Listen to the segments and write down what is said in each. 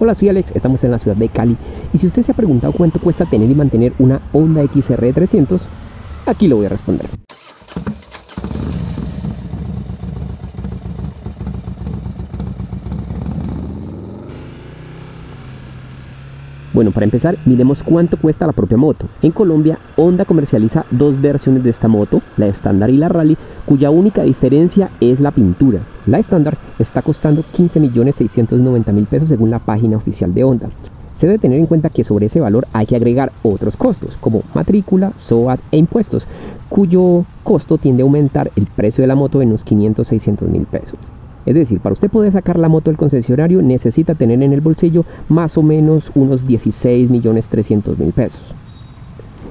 Hola, soy Alex, estamos en la ciudad de Cali y si usted se ha preguntado cuánto cuesta tener y mantener una Honda XR 300, aquí lo voy a responder. Bueno, para empezar, miremos cuánto cuesta la propia moto. En Colombia, Honda comercializa dos versiones de esta moto, la estándar y la rally, cuya única diferencia es la pintura. La estándar está costando 15.690.000 pesos según la página oficial de Honda. Se debe tener en cuenta que sobre ese valor hay que agregar otros costos, como matrícula, SOAT e impuestos, cuyo costo tiende a aumentar el precio de la moto en unos 500-600 mil pesos. Es decir, para usted poder sacar la moto del concesionario necesita tener en el bolsillo más o menos unos 16 millones 300 mil pesos.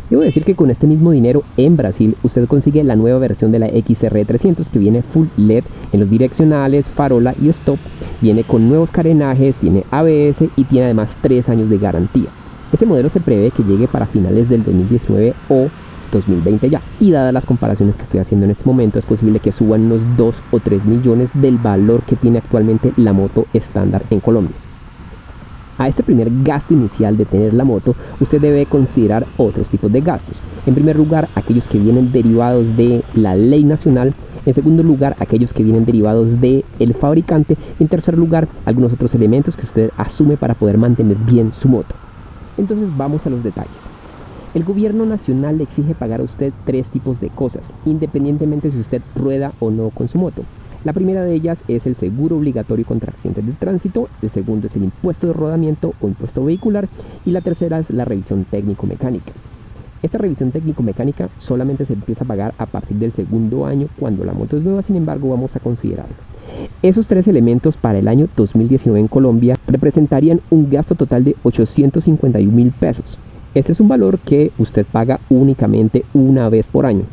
Debo decir que con este mismo dinero en Brasil usted consigue la nueva versión de la XR300 que viene full LED en los direccionales, farola y stop. Viene con nuevos carenajes, tiene ABS y tiene además 3 años de garantía. Ese modelo se prevé que llegue para finales del 2019 o 2020 ya. Y dadas las comparaciones que estoy haciendo en este momento, es posible que suban unos 2 o 3 millones del valor que tiene actualmente la moto estándar en Colombia. A este primer gasto inicial de tener la moto, usted debe considerar otros tipos de gastos. En primer lugar, aquellos que vienen derivados de la ley nacional. En segundo lugar, aquellos que vienen derivados del el fabricante. En tercer lugar, algunos otros elementos que usted asume para poder mantener bien su moto. Entonces vamos a los detalles. El gobierno nacional le exige pagar a usted tres tipos de cosas, independientemente si usted rueda o no con su moto. La primera de ellas es el seguro obligatorio contra accidentes de tránsito, el segundo es el impuesto de rodamiento o impuesto vehicular y la tercera es la revisión técnico-mecánica. Esta revisión técnico-mecánica solamente se empieza a pagar a partir del segundo año cuando la moto es nueva, sin embargo vamos a considerarlo. Esos tres elementos para el año 2019 en Colombia representarían un gasto total de 851 mil pesos. Este es un valor que usted paga únicamente una vez por año.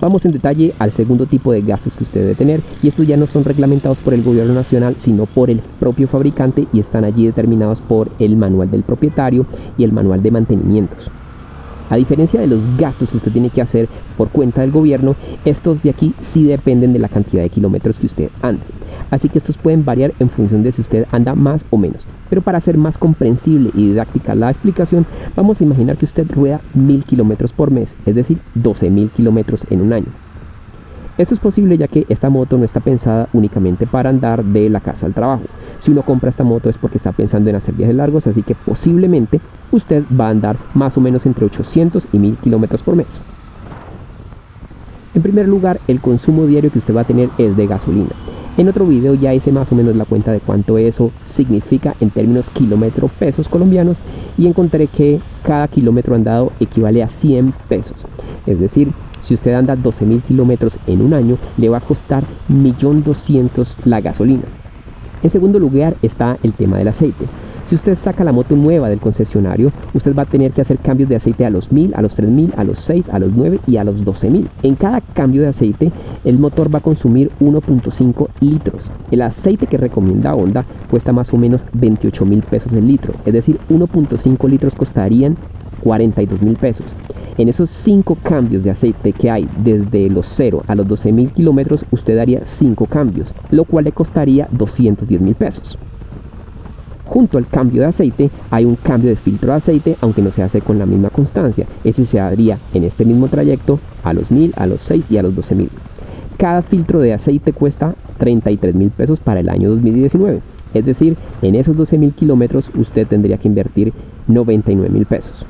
Vamos en detalle al segundo tipo de gastos que usted debe tener y estos ya no son reglamentados por el gobierno nacional sino por el propio fabricante y están allí determinados por el manual del propietario y el manual de mantenimientos. A diferencia de los gastos que usted tiene que hacer por cuenta del gobierno, estos de aquí sí dependen de la cantidad de kilómetros que usted anda así que estos pueden variar en función de si usted anda más o menos. Pero para hacer más comprensible y didáctica la explicación, vamos a imaginar que usted rueda 1000 kilómetros por mes, es decir, 12.000 kilómetros en un año. Esto es posible ya que esta moto no está pensada únicamente para andar de la casa al trabajo. Si uno compra esta moto es porque está pensando en hacer viajes largos, así que posiblemente usted va a andar más o menos entre 800 y 1000 kilómetros por mes. En primer lugar, el consumo diario que usted va a tener es de gasolina. En otro video ya hice más o menos la cuenta de cuánto eso significa en términos kilómetro pesos colombianos y encontré que cada kilómetro andado equivale a 100 pesos. Es decir, si usted anda 12.000 kilómetros en un año, le va a costar 1.200.000 la gasolina. En segundo lugar está el tema del aceite. Si usted saca la moto nueva del concesionario, usted va a tener que hacer cambios de aceite a los 1000, a los 3000, a los 6, a los 9 y a los 12000. En cada cambio de aceite, el motor va a consumir 1.5 litros. El aceite que recomienda Honda cuesta más o menos 28 mil pesos el litro, es decir, 1.5 litros costarían 42 mil pesos. En esos 5 cambios de aceite que hay desde los 0 a los 12 mil kilómetros, usted haría 5 cambios, lo cual le costaría 210 mil pesos. Junto al cambio de aceite hay un cambio de filtro de aceite, aunque no se hace con la misma constancia. Ese se haría en este mismo trayecto a los 1000, a los 6 y a los 12000. Cada filtro de aceite cuesta 33 mil pesos para el año 2019. Es decir, en esos 12 mil kilómetros usted tendría que invertir 99 mil pesos.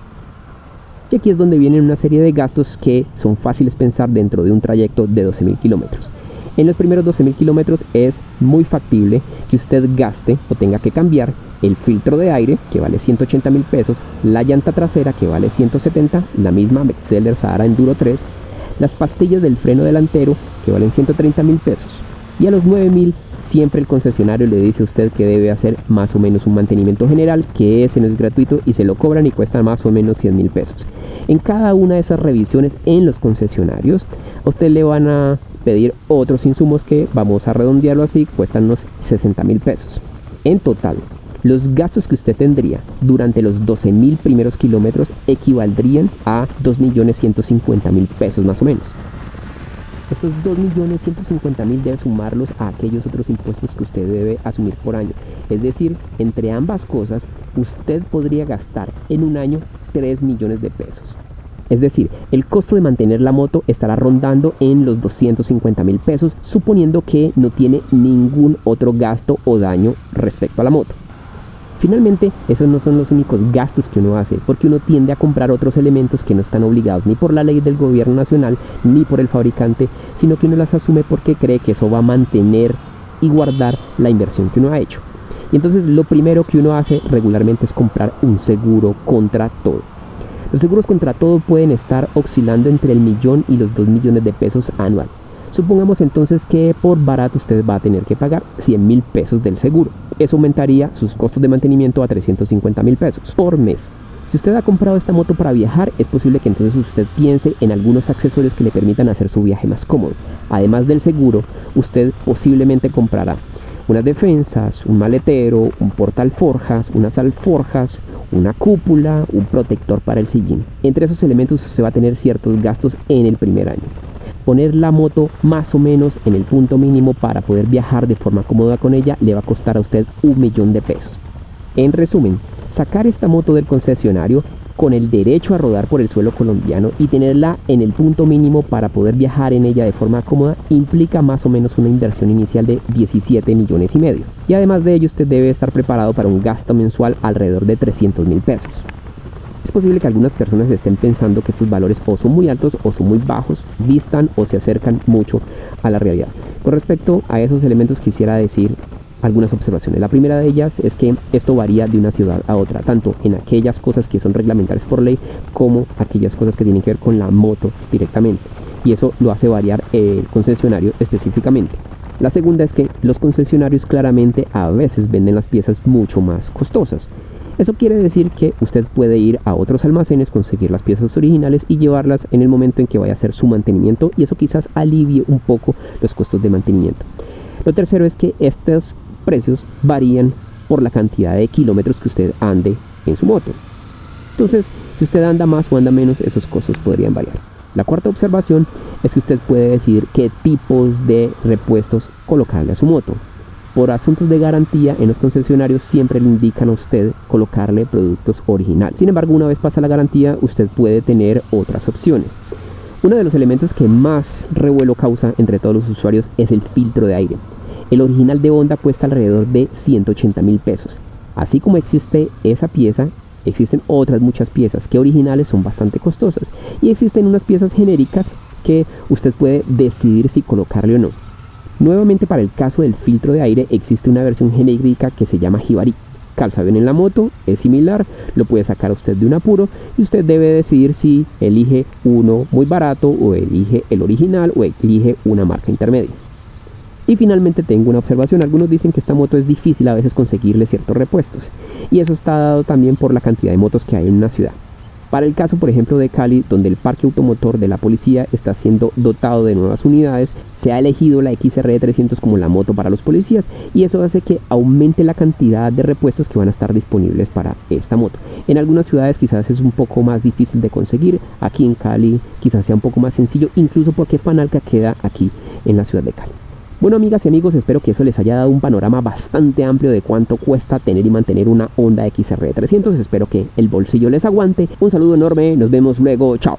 Y aquí es donde vienen una serie de gastos que son fáciles pensar dentro de un trayecto de 12 mil kilómetros. En los primeros 12.000 kilómetros es muy factible que usted gaste o tenga que cambiar el filtro de aire que vale 180 mil pesos, la llanta trasera que vale 170, la misma Metzeler Sahara Enduro 3, las pastillas del freno delantero que valen 130 mil pesos y a los 9 mil siempre el concesionario le dice a usted que debe hacer más o menos un mantenimiento general, que ese no es gratuito y se lo cobran y cuesta más o menos 100 mil pesos. En cada una de esas revisiones en los concesionarios, usted le van a pedir otros insumos que, vamos a redondearlo así, cuestan unos 60 mil pesos. En total, los gastos que usted tendría durante los 12 mil primeros kilómetros equivaldrían a 2.150.000 pesos más o menos. Estos 2.150.000 debe sumarlos a aquellos otros impuestos que usted debe asumir por año. Es decir, entre ambas cosas, usted podría gastar en un año 3 millones de pesos. Es decir, el costo de mantener la moto estará rondando en los 250 mil pesos, suponiendo que no tiene ningún otro gasto o daño respecto a la moto. Finalmente, esos no son los únicos gastos que uno hace, porque uno tiende a comprar otros elementos que no están obligados ni por la ley del gobierno nacional ni por el fabricante, sino que uno las asume porque cree que eso va a mantener y guardar la inversión que uno ha hecho. Y entonces lo primero que uno hace regularmente es comprar un seguro contra todo. Los seguros contra todo pueden estar oscilando entre el millón y los dos millones de pesos anual. Supongamos entonces que por barato usted va a tener que pagar 100 mil pesos del seguro. Eso aumentaría sus costos de mantenimiento a 350 mil pesos por mes. Si usted ha comprado esta moto para viajar, es posible que entonces usted piense en algunos accesorios que le permitan hacer su viaje más cómodo. Además del seguro, usted posiblemente comprará unas defensas, un maletero, un portalforjas, unas alforjas, una cúpula, un protector para el sillín. Entre esos elementos usted va a tener ciertos gastos en el primer año poner la moto más o menos en el punto mínimo para poder viajar de forma cómoda con ella le va a costar a usted un millón de pesos. En resumen, sacar esta moto del concesionario con el derecho a rodar por el suelo colombiano y tenerla en el punto mínimo para poder viajar en ella de forma cómoda implica más o menos una inversión inicial de 17 millones y medio. Y además de ello usted debe estar preparado para un gasto mensual alrededor de 300 mil pesos. Es posible que algunas personas estén pensando que estos valores o son muy altos o son muy bajos, vistan o se acercan mucho a la realidad. Con respecto a esos elementos quisiera decir algunas observaciones. La primera de ellas es que esto varía de una ciudad a otra, tanto en aquellas cosas que son reglamentarias por ley como aquellas cosas que tienen que ver con la moto directamente. Y eso lo hace variar el concesionario específicamente. La segunda es que los concesionarios claramente a veces venden las piezas mucho más costosas. Eso quiere decir que usted puede ir a otros almacenes, conseguir las piezas originales y llevarlas en el momento en que vaya a hacer su mantenimiento y eso quizás alivie un poco los costos de mantenimiento. Lo tercero es que estos precios varían por la cantidad de kilómetros que usted ande en su moto. Entonces, si usted anda más o anda menos, esos costos podrían variar. La cuarta observación es que usted puede decidir qué tipos de repuestos colocarle a su moto. Por asuntos de garantía, en los concesionarios siempre le indican a usted colocarle productos originales. Sin embargo, una vez pasa la garantía, usted puede tener otras opciones. Uno de los elementos que más revuelo causa entre todos los usuarios es el filtro de aire. El original de Honda cuesta alrededor de 180 mil pesos. Así como existe esa pieza, existen otras muchas piezas que originales son bastante costosas y existen unas piezas genéricas que usted puede decidir si colocarle o no. Nuevamente para el caso del filtro de aire existe una versión genérica que se llama Hibari. Calza bien en la moto, es similar, lo puede sacar usted de un apuro y usted debe decidir si elige uno muy barato o elige el original o elige una marca intermedia. Y finalmente tengo una observación, algunos dicen que esta moto es difícil a veces conseguirle ciertos repuestos y eso está dado también por la cantidad de motos que hay en una ciudad. Para el caso, por ejemplo, de Cali, donde el parque automotor de la policía está siendo dotado de nuevas unidades, se ha elegido la XR 300 como la moto para los policías y eso hace que aumente la cantidad de repuestos que van a estar disponibles para esta moto. En algunas ciudades quizás es un poco más difícil de conseguir, aquí en Cali quizás sea un poco más sencillo, incluso porque Panalca queda aquí en la ciudad de Cali. Bueno amigas y amigos, espero que eso les haya dado un panorama bastante amplio de cuánto cuesta tener y mantener una Honda XR300. Espero que el bolsillo les aguante. Un saludo enorme, nos vemos luego, chao.